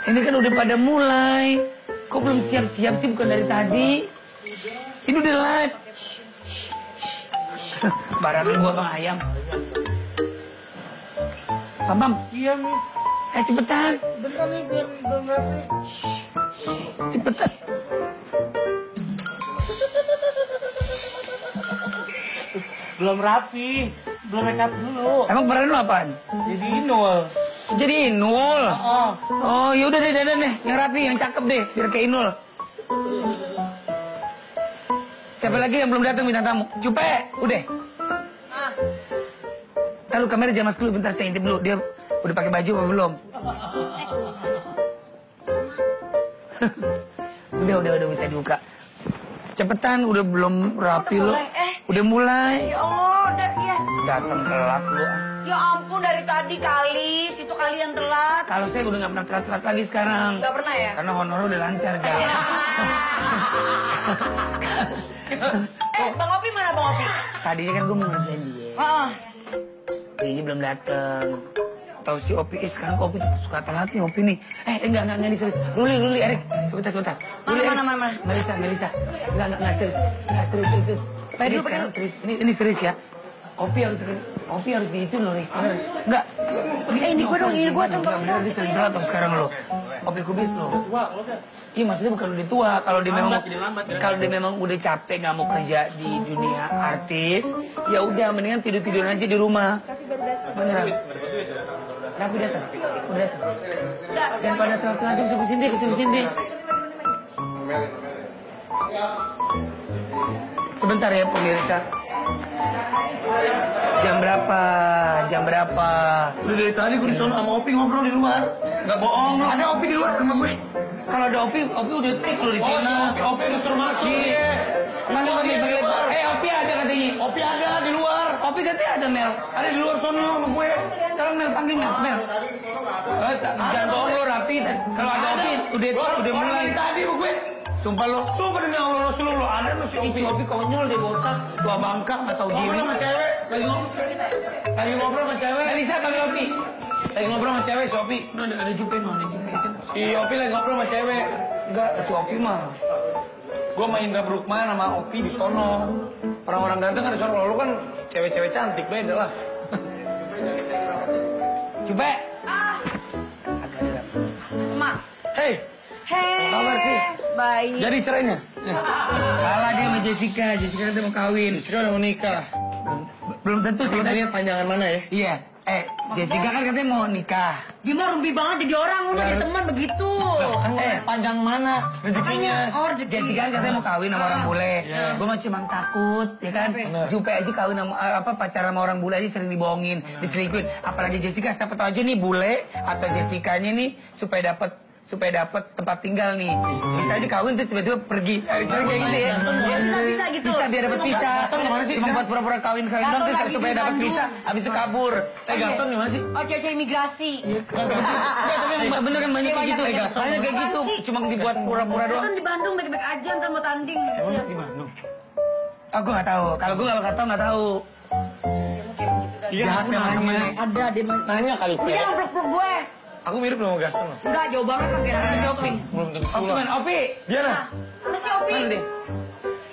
Ini kan udah pada mulai. Kok belum siap-siap sih bukan dari tadi? Ini udah live. Barangan gua bang ayam. Bambam, Iya nih, eh cepetan. bentar nih biar belum rapi. Cepetan. Belum rapi, belum make up dulu. Emang peran lu apaan? Jadi Inul. Jadi Inul. Oh, Oh, yaudah deh, deh, deh. Yang rapi, yang cakep deh. Biar kayak Inul. Siapa lagi yang belum datang bintang tamu? Cupe, udah. Tahu kamera jangan masuk dulu bentar saya intip dulu. Dia udah pakai baju apa belum? udah, udah, udah bisa dibuka. Cepetan, udah belum rapi lo. mulai, eh. Udah mulai. Ya Allah, udah ya. Datang telat lu. Ya ampun dari tadi kali, kalian telat. Kalau saya udah nggak pernah telat-telat lagi sekarang. Gak pernah ya? Karena honor udah lancar, Kak. Eh, Bang Opi mana Bang Opi? Tadinya kan gue mau ngerjain dia. Ah, Dia belum dateng. Tahu si Opi, eh sekarang Opi tuh suka telat nih Opi nih. Eh, enggak, enggak, enggak, ini serius. Ruli, Ruli, Erik. Sebentar, sebentar. Mana, Ruli, mana, Erik. mana, mana? Melisa, Melisa. Enggak, enggak, enggak, serius. Enggak, serius, serius, serius. Serius. Ini, ini serius ya. Opi harus, Opi harus diitu loh. Bener. Enggak. Eh, ini gua dong, ini gua tuh. Bener, dia sering dong sekarang lo. Opi kubis lo. Iya maksudnya bukan udah tua. Kalau dia memang kalau dia memang udah capek nggak mau kerja di dunia artis, ya udah mendingan tidur tidur aja di rumah. Beneran. Rapi datang. Udah datang. Jangan pada telat-telat ke sini sini ke sini sini. Sebentar ya pemirsa. Jam berapa? Jam berapa? Udah dari tadi gue disuruh sama Opi ngobrol di luar. Gak bohong lo. Ada Opi di luar rumah gue. Kalau ada Opi, Opi udah tik lo di Oh, sana. si Opi udah suruh masuk. Iya. Masuk Opi panggil. Eh Opi ada katanya. Opi ada di luar. Opi katanya ada Mel. Ada di luar sono sama gue. Kalau Mel panggil Mel. Mel. Eh, jangan bohong lo rapi. Kalau ada Opi, udah udah mulai. tadi gue. Sumpah lo. Sumpah demi Allah Rasulullah si Opi. Si Opi konyol deh botak, tua bangka nggak tahu Ngobrol diri. sama cewek. Lagi ngobrol. Lagi ngobrol sama cewek. Melisa panggil Opi. Lagi ngobrol sama cewek si Opi. No, ada ada Jupe, no, ada Jupe. Si Opi lagi ngobrol sama cewek. Enggak, si Opi mah. Gue sama Indra Brukman sama Opi di sono. Orang-orang ganteng kan di sono. Kalau lu kan cewek-cewek cantik beda lah. Jupe. ah, Agak. Mak. Hei, Hei. kabar sih? Baik. jadi cerainya? Ya. Kalah dia sama Jessica. Jessica nanti mau kawin. Jessica udah mau nikah. Belum tentu sih. Kita lihat panjangan mana ya? Iya. Eh, Jessica kan katanya mau nikah. Dia mah rumpi banget jadi orang, lu jadi teman begitu. Kan eh, panjang mana rezekinya? Oh, rezeki. Jessica kan katanya mau kawin sama orang bule. Gue mah cuma takut, ya kan? Jupe aja kawin sama eh, apa pacaran sama orang bule aja sering dibohongin, diselingkuhin. Apalagi Jessica siapa tahu aja nih bule atau Jessicanya nih supaya dapat supaya dapat tempat tinggal nih. Bisa aja kawin terus tiba-tiba pergi. Eh, Sering kayak gitu ya. Bisa, bisa gitu. Bisa biar dapat pisah. Gaston ke mana sih Cuma buat pura-pura kawin kawin Gaston dong terus supaya dapat pisah. Habis itu kabur. Eh, Gaston gimana sih? Oh, cewek imigrasi. Enggak, tapi emang bener kan banyak kayak gitu. Banyak, kayak gitu. Apaan sih? Cuma dibuat pura-pura doang. Kan di Bandung baik-baik aja ntar mau tanding. Siap. Di Bandung. Aku nggak tahu. Kalau gue kalau nggak tahu nggak tahu. Iya, Jahat aku yang nanya. namanya. Ada dia. Nanya kali Dia yang peluk-peluk gue. Aku mirip sama Gaston loh. Enggak, jauh banget kan kira si Opi. Belum tentu Opi mana? Opi. Dia lah. Si Opi? Mana deh?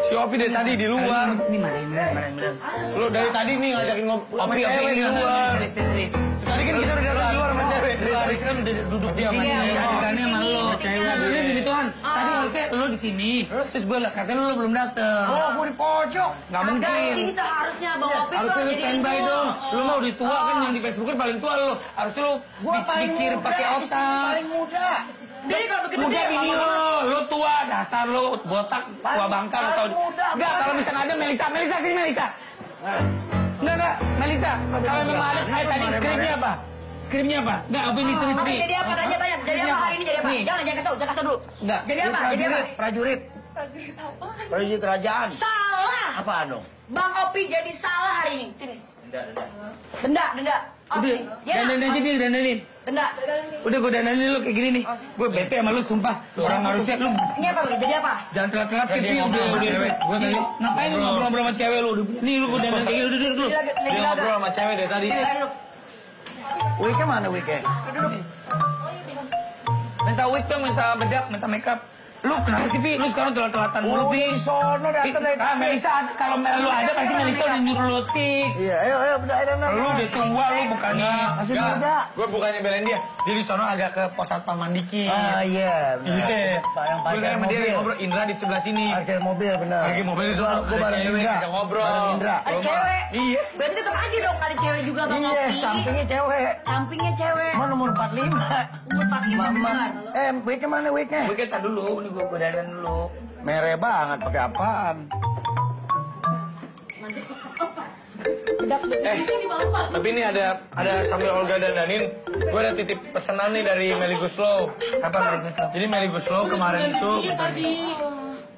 Si Opi dari tadi di luar. Ini bener, marahin bener. Lu dari tadi nih ngajakin sama Opi, Opi di luar. Tadi kan kita udah di luar sama Aris kan udah duduk di sini, Iya, iya. adegannya sama lu. Cewek. Dulu gini tuan. Tadi harusnya lu di sini. Terus gue lah, katanya lu belum dateng. Oh, aku di pojok. Nggak Ada di mungkin. sini seharusnya Bang Opi tuh Harusnya jadi standby dong. Lu mau udah tua kan yang di Facebook kan paling tua lu. Harusnya lu pikir pakai otak. muda. Jadi kalau begitu Muda dia bini lo, lo tua, dasar lo botak, tua bangka atau enggak kalau misalnya ada Melisa, Melisa sini Melisa. Enggak enggak, Melisa. Kalau memang ada, eh tadi skripnya apa? Skripnya apa? Enggak, opini sendiri Oke, sendiri. jadi apa? Tanya, tanya. Jadi apa hari ini? Jadi apa? Jangan, jangan kasih tau. Jangan kasih tau dulu. Enggak. Jadi apa? Jadi apa? Prajurit. Prajurit kerajaan. Salah. Apa dong? Bang Opi jadi salah hari ini. Sini. Denda, denda. Oh, Udah, sini. Ya, dandanin aja nih, dandanin. Denda. Udah gue dandanin lu kayak gini nih. Gue bete sama lu sumpah. Orang harusnya lu Ini apa? Bang? Jadi apa? jangan telat-telat pipi ngobrol udah udah. Gua tadi Ngapain lu ngobrol-ngobrol sama cewek lu? Udah, Nih lu gue dandanin kayak gini, duduk dulu. Lagi, lagi Dia ngobrol sama cewek dari tadi. Wike mana Wike? Duduk. minta wig dong, minta bedak, minta makeup. Lu kenapa sih, Pi? Lu sekarang telat-telatan mulu, Pi. sono datang dari Ah, Melisa, kalau lu ada pasti Melisa udah nyuruh lu tik. Iya, ayo, ayo, udah, ayo, Lu udah tua, lu bukannya. Masih muda. Gue bukannya belain dia. Dia di sono agak ke pos satpam dikit. Ah, iya. benar. Iya. Yang Gue parkir sama dia lagi mobil. ngobrol. Indra di sebelah sini. Parkir mobil, benar. Parkir mobil di sono. Gue bareng Ada cewek, Indra. kita ngobrol. Bareng Indra. Ada cewek. Iya. Berarti tetap aja dong ada cewek juga bang Iya, sampingnya cewek. Sampingnya cewek. Mau nomor 45. Umur 45 Mama. benar. Eh, wignya mana? Gue kita dulu, ini gue godain dulu. Merah banget, pakai apaan? Eh, tapi ini ada ada sambil Olga dan Danin, gue ada titip pesanan nih dari Meli Guslow. Apa Meli Guslow? Jadi Meli Guslow kemarin itu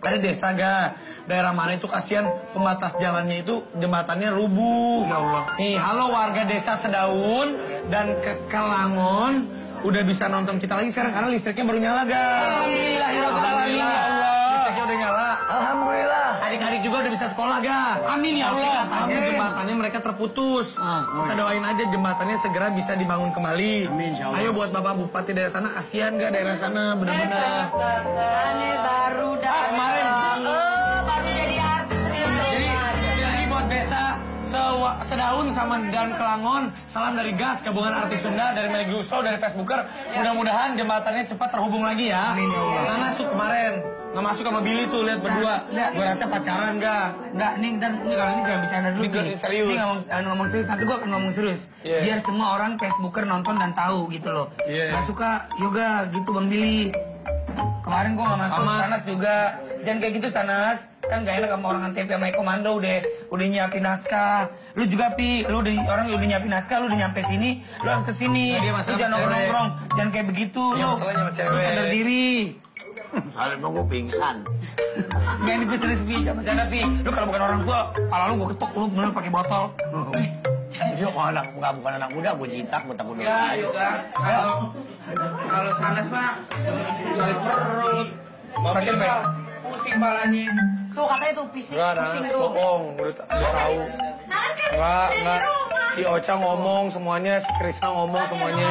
ada desa ga daerah mana itu kasihan pembatas jalannya itu jembatannya rubuh. Ya Allah. Nih, halo warga desa Sedaun dan ke Kelangon udah bisa nonton kita lagi sekarang karena listriknya baru nyala ga. Alhamdulillah, ya Allah. Listriknya udah nyala. Alhamdulillah. Adik-adik juga udah bisa sekolah ga. Amin ya Allah. katanya jembatannya mereka terputus. Kita doain aja jembatannya segera bisa dibangun kembali. Amin, Allah. Ayo buat Bapak Bupati daerah sana kasihan gak daerah sana benar-benar. Sana baru kemarin. Oh, Sewa, Sedaun sama dan Kelangon salam dari Gas gabungan artis Sunda dari Meli Guslow dari Facebooker mudah-mudahan jembatannya cepat terhubung lagi ya. Amin ya Allah. Nggak masuk kemarin nggak masuk sama Billy tuh lihat berdua. Gue rasa pacaran gak? Enggak, nih dan ini kalau ini jangan bercanda dulu. Ini Pi. serius. Ini ngomong, eh, ngomong serius, nanti gua akan ngomong serius. Iya. Biar semua orang Facebooker nonton dan tahu gitu loh. Nggak suka yoga gitu Bang Billy. Kemarin gua nggak masuk Sama. Sanas juga. Jangan kayak gitu Sanas. Kan gak enak sama orang antep sama komando udah udah nyiapin naskah. Lu juga pi, lu udah orang udah nyiapin naskah, lu udah nyampe sini, lu harus ke sini. Nah, Lu jangan sama cewek. nongkrong-nongkrong. Jangan kayak begitu Dia lu. masalahnya sama Lu cewek. sadar diri. Soalnya mau gue pingsan. Gak ini gue serius pi, jangan bercanda pi. Lu kalau bukan orang tua, pala lu gue ketuk lu bener pakai botol. Dia kok anak bukan bukan anak muda, gue jitak, gue takut Ya, dosa. yoga. Kalau kalau sanas mah sakit perut. Makin baik. Pusing balanya. Tuh katanya tuh fisik Enggak, nah, pusing tuh. bohong, udah udah tahu. Kan Enggak, enggak. rumah. Si Ocha ngomong semuanya, si Krisna ngomong semuanya.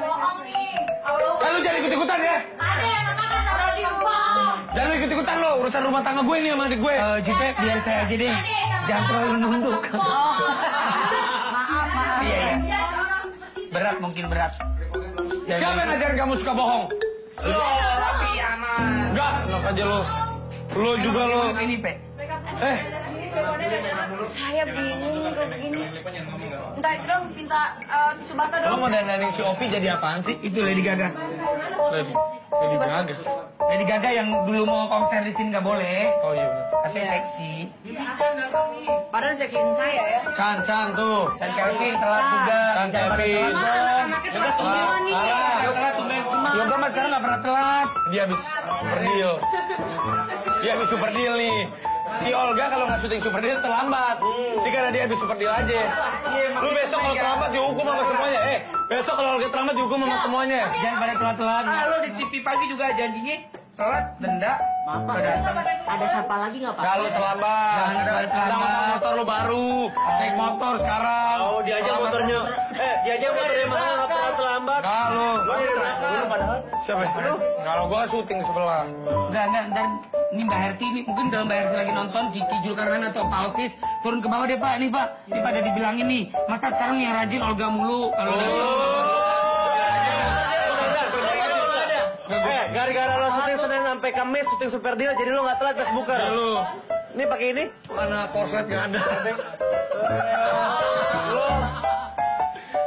bohong nih. Allah. Eh, lu jangan ikut-ikutan ya. Ada yang. Jangan ikut-ikutan lo, urusan rumah tangga gue nih sama adik gue. Eh, Jupe, biar saya aja deh. Jangan terlalu nunduk. Maaf, maaf. Iya, iya. Berat mungkin berat. Jangan Siapa yang ngajarin kamu suka bohong? Lo, tapi aman. Enggak, enak aja lo. Lo juga lo. Ini, Pe. Eh, Saya bingung kalau begini. Entah itu dong, minta eh, tisu basah lo dong. mau dandanin si Opi jadi apaan sih? Itu Lady Gaga. Lady, Lady Gaga. Lady Gaga yang dulu mau konser di sini nggak boleh. Oh iya. Katanya seksi. Padahal seksiin saya ya. Chan, Chan tuh. Dan Kelvin telat juga. Pada Kevin. Telat. Semua nih. Telat tumben. Yoga mah sekarang nggak pernah telat. Dia habis super deal. Dia habis super deal nih. Si Olga kalau nggak syuting super deal terlambat. Jadi karena dia habis super deal aja. Lu besok kalau terlambat dihukum sama semuanya. Eh, besok kalau Olga terlambat dihukum sama semuanya. Jangan pada telat-telat. Ah, lo di TV pagi juga janjinya telat denda. Apa? Ada siapa lagi nggak Pak? Kalau terlambat, terlambat. Jangan motor lu baru, naik motor sekarang. Oh, dia aja motornya. Eh, dia aja motornya mahal nggak pernah terlambat. Kalau, siapa? Kalau gua syuting sebelah. Enggak, enggak, ntar ini Mbak Herti ini mungkin kalau Mbak Herti lagi nonton Kiki Julkarnain atau Pak Otis turun ke bawah deh Pak, nih Pak, ini pada dibilangin nih, masa sekarang yang rajin Olga mulu kalau dari sampai Kamis syuting Super Deal jadi lo nggak telat Facebooker. Ya lu, Ini pakai ini. mana korslet nggak ada.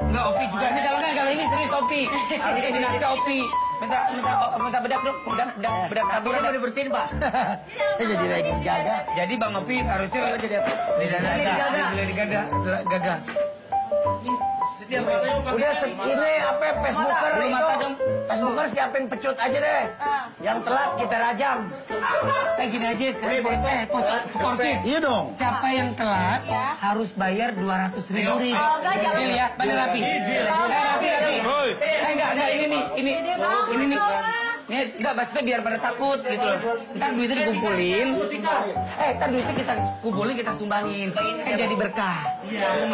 Enggak Opi juga nih kalau enggak kalau ini serius Opi, harusnya dinasti Opi. Minta minta minta bedak dong, bedak bedak bedak tapi udah dibersihin Pak. Jadi lagi jaga. Jadi Bang Opi harusnya jadi apa? Di dana di gaga, gaga. Udah ini apa Facebooker itu. dong. Facebooker siapin pecut aja deh. Yang telat kita rajam. Kayak gini aja sekarang bosnya sportif. Iya dong. Siapa yang telat Ya. harus bayar dua ratus ribu nih. Olga jangan- Deal ya, bener rapi. Eh rapi rapi. Eh enggak enggak ini nih, ini ini nih. Nih, enggak maksudnya biar pada takut gitu loh. Ntar duitnya dikumpulin. Eh, ntar duitnya kita kumpulin, kita sumbangin. Kan jadi berkah.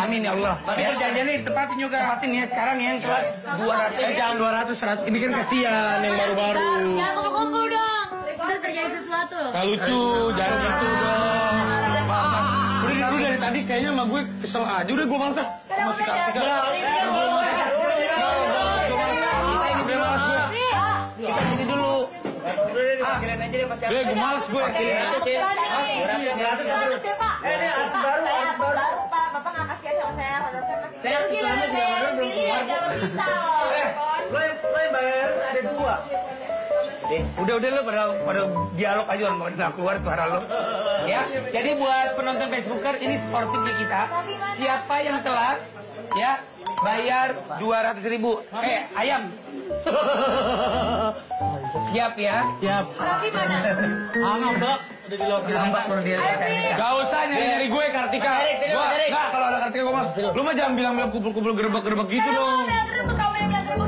Amin ya Allah. Tapi perjanjiannya tepatin juga. Tepatin ya sekarang yang keluar 200. Eh jangan 200, 100. Ini kan kasihan yang baru-baru. Jangan kumpul-kumpul dong. Ntar terjadi sesuatu. Gak lucu, jangan gitu dong. Udah, dari tadi kayaknya sama gue kesel aja. Udah gue males. Sama si Kartika. Udah, gue males gue. Saya harus selama di luar belum keluar. Kalau bisa loh. Lo yang lo yang bayar ada dua. Udah udah lo pada pada dialog aja mau nggak keluar suara lo. Ya, jadi buat penonton Facebooker ini sportif di kita. Siapa yang telah ya bayar 200 ribu. Eh ayam. Siap ya. Siap. Raffi mana? Ah, ngambek. Ada di luar dia. Gak usah nyari-nyari gue Kartika. Gua, Nggak, kalau ada Kartika gue mas. Lu mah jangan bilang-bilang kumpul-kumpul gerbek-gerbek gitu dong. Udah.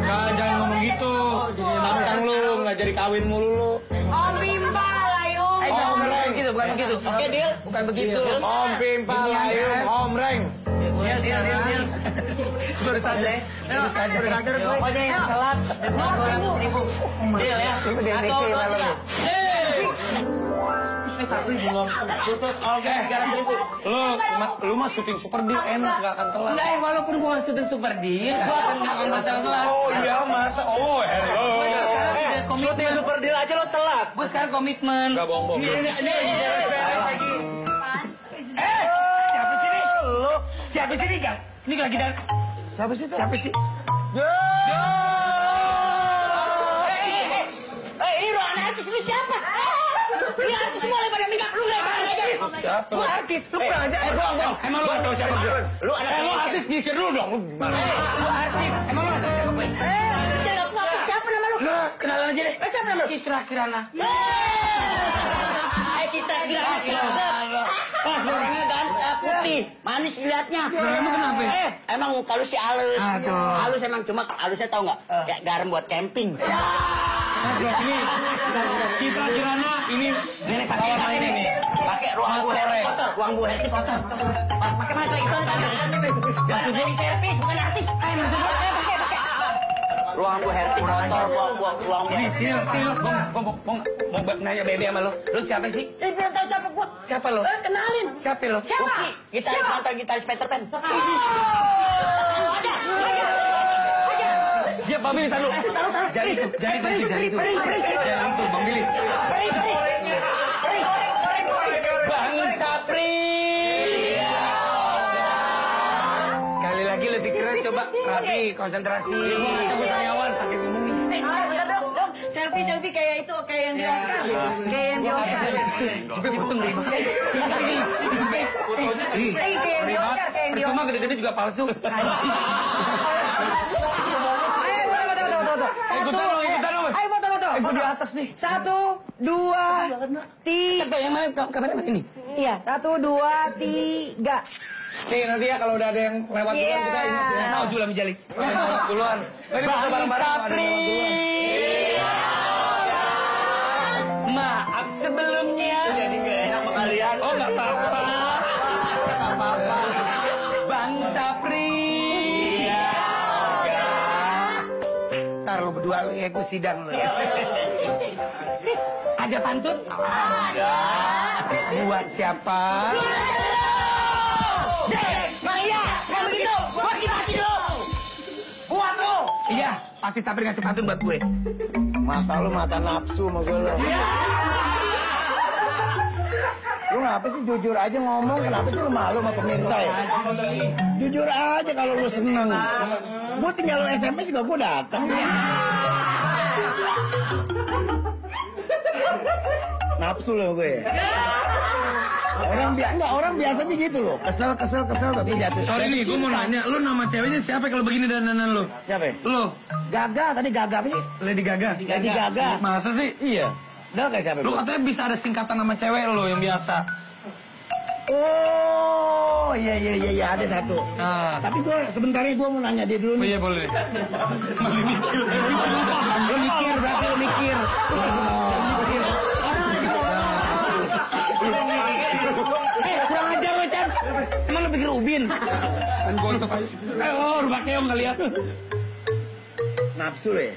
Nah, jangan ngomong gitu. Lantang lu, nggak jadi kawin mulu lu. Om Bimbal, ayo. Eh, jangan bukan begitu, bukan begitu. Oke, deal. Bukan begitu. Om Pimpal, Ayum, Om Reng. Deal, deal, deal, deal. Baru sadar. Baru sadar. Pokoknya yang telat denda 200 ribu. Deal ya. Satu, dua, tiga. Tutup, oke. Lu, ma- lu mah syuting super deal enak gak akan telat. Enggak, eh, walaupun gua syuting super deal, gua akan nggak akan batal telat. Oh iya masa, oh hello. Eh, komitmen. syuting super deal aja lo telat. Gua sekarang komitmen. Gak bohong-bohong. Eh, siapa Lu. Siapa sih nih, Gang? Ini lagi dan Siapa sih? Siapa sih? Eh, ini ruangan artis lu siapa? Ini artis semua pada minta lu lebar aja. Siapa? Gua artis, lu kurang aja. Eh, bohong, bohong. Emang lu tahu siapa gue? Lu anak Eh, lu artis nyisir dulu dong, lu gimana? Gua artis, emang lu tahu siapa gue? Tahu siapa nama lu. Lu kenalan aja deh. Siapa nama lu? Citra Kirana. Eh, kita kira Pas orangnya ganteng, putih, manis dilihatnya. emang kenapa? Eh, emang muka lu sih halus. Aduh. Halus emang cuma halusnya tau nggak? Kayak garam buat camping. Ini, kita kirana ini Ini pakai pakai ini nih. Pakai ruang bu Herti kotor. Ruang bu Herti kotor. Pakai mana itu? Maksud gue servis bukan artis. Eh, maksud Ruang bu Herti kotor. Ruang ruang ruang Sini, sini, sini lu. Gua gua mau mau nanya bebe sama lu. Lu siapa sih? Eh, belum tahu siapa gua. Siapa lu? Eh, kenalin. Siapa lu? Siapa? Gitaris mantan gitaris Peter Pan. Ada. Ada. Dia Bang Billy taruh. Taruh, taruh. Jari itu, jari itu, jari itu. Jari itu, Bang Billy. Coba. Rapi, konsentrasi. Coba sariawan, sakit ngomong nih. Eh, dong, dong. Selfie, selfie kayak itu, kayak yang di Oscar. Kayak yang di Oscar. Coba foto nih. Eh, kayak yang di Oscar, kayak yang di Cuma Oscar. gede-gede juga palsu. Ayo, foto, foto, foto, foto. Satu, eh. Ayo foto, foto. Foto. di atas nih. Satu, dua, tiga. Yang mana kameramen ini? Iya, satu, dua, tiga. Nih nanti ya kalau udah ada yang lewat duluan Iya. kita ingat ya. Tahu Zula Mijalik. Duluan. Tadi foto bareng-bareng Sapri. Maaf sebelumnya. Jadi gak enak sama kalian. Oh nggak apa-apa. Bang Sapri. Ntar lu berdua lu ya, gue sidang lu. Ada pantun? Ada. Buat siapa? Iya, pasti Sapri ngasih pantun buat gue. Mata lu mata nafsu sama gue lu. Lu ngapa sih jujur aja ngomong? Kenapa sih lu malu sama pemirsa ya? Jujur aja kalau lu seneng. Gue tinggal lu SMS juga gue datang. Nafsu lo gue orang biasa enggak orang biasanya gitu loh. Kesel kesel kesel tapi jatuh sorry nih gue mau nanya lu nama ceweknya siapa kalau begini dandanan lu? Siapa ya? lu. Gaga tadi Gaga apa sih? Lady Gaga. Lady Gaga, masa sih? Iya. Udah kayak siapa? Lu katanya bisa ada singkatan nama cewek lo yang biasa. Oh iya iya iya iya ada satu. Nah. Tapi gue sebentar ya, ini gue mau nanya dia dulu. Oh, nih. Oh, iya boleh. Masih mikir. Lu mikir berarti lu mikir. Oh masuk masuk. Eh, oh, rumah keong kali ya. Nafsu ya?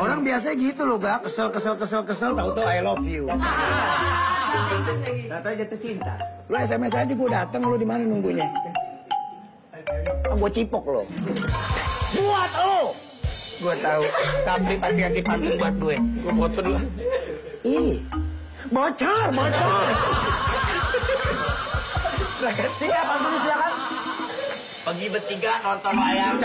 Orang biasanya gitu loh, gak kesel kesel kesel kesel tahu tuh I love you. Tata jatuh cinta. Lu SMS aja gue dateng lu di mana nunggunya? Oh, gue cipok lo. Buat lo. Gue tahu. Sabri pasti kasih pantun buat gue. Gue foto dulu. Ih, bocor, bocor. Siap, Bang silakan. Pergi bertiga nonton wayang.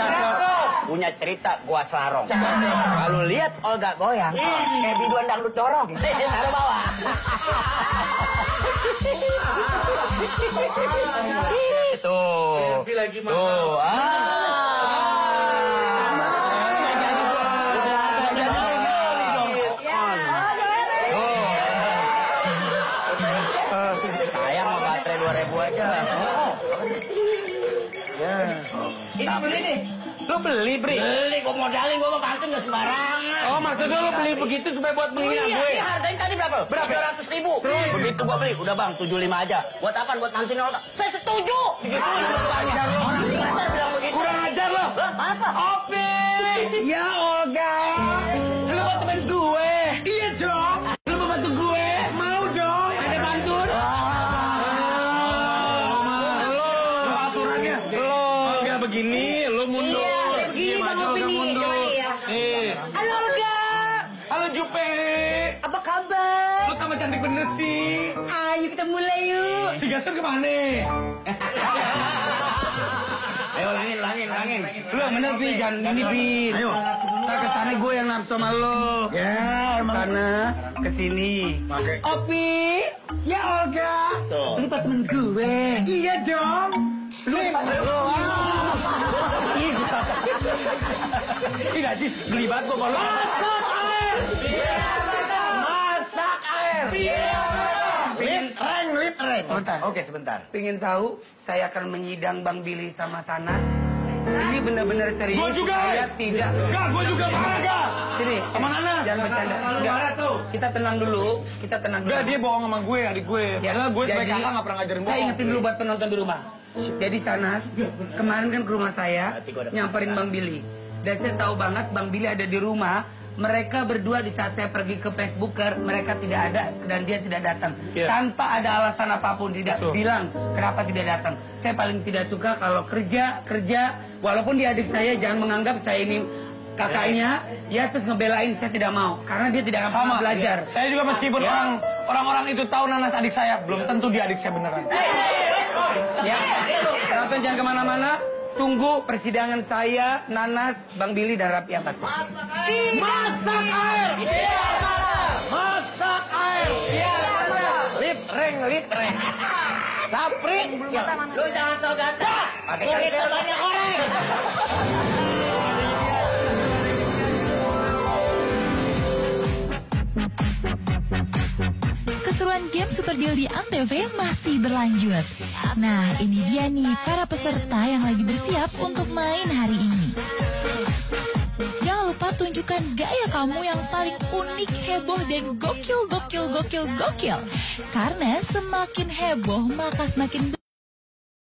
Punya cerita gua selarong. Kalau lihat Olga goyang, kayak biduan dangdut dorong. Taruh bawah. Tuh. Tuh. Ah. Ini beli nih. Lu beli, Bri? Beli, gua modalin, gua mau pantun gak sembarangan. Oh, maksudnya lu beli begitu supaya buat menghina iya, gue? ini harganya tadi berapa? Berapa? 300 ribu. Terus? Begitu gua beli, udah bang, 75 aja. Buat apa? Buat mantuin Olga. Saya setuju. Begitu Orang bilang begitu. Kurang ajar lo. Lah, apa? Opi! Ya Gaston ke mana? Ayo, langin, langin, langin. Lu yang bener sih, jangan gini, Bin. Ayo. Ntar ke sana gue yang nafsu sama lo. Ya, emang. Ke sana, ke sini. Opi! Ya Olga. Tuh. Lu temen gue. Iya dong. Lu Ih, najis. Geli banget gue sama lo. Masak air! Masak air! Sebentar. Oke, sebentar. Pengen tahu, saya akan menyidang Bang Billy sama Sanas. Ini benar-benar serius. Gua juga. Saya tidak. Gak, gue juga marah gak. Sini, Sama Nanas. Jangan bercanda. Enggak. Kita tenang dulu. Kita tenang dulu. Enggak, dia bohong sama gue, adik gue. Ya, Padahal gue sebagai kakak gak pernah ngajarin bohong. Saya ingetin dulu buat penonton di rumah. Jadi Sanas, kemarin kan ke rumah saya, nyamperin Bang Billy. Dan saya tahu banget Bang Billy ada di rumah. Mereka berdua di saat saya pergi ke Facebooker, mereka tidak ada dan dia tidak datang. Iya. Tanpa ada alasan apa pun, tidak Betul. bilang kenapa tidak datang. Saya paling tidak suka kalau kerja, kerja, walaupun dia adik saya, jangan menganggap saya ini kakaknya, ya terus ngebelain, saya tidak mau. Karena dia tidak akan Sama belajar. Saya juga meskipun Ya. orang orang-orang itu tahu Nanas adik saya, belum tentu dia adik saya beneran. Ya, penonton jangan ke mana-mana. Tunggu persidangan saya, Nanas, Bang Billy, dan Rapi Ahmad. Masak air. Masak air. Lip reng, lip reng. Sapri. Lu jangan so. Kulit lu banyak orang. Super Deal di Antv masih berlanjut. Nah, ini dia nih para peserta yang lagi bersiap untuk main hari ini. Jangan lupa tunjukkan gaya kamu yang paling unik, heboh, dan gokil, gokil, gokil, gokil. Karena semakin heboh, maka semakin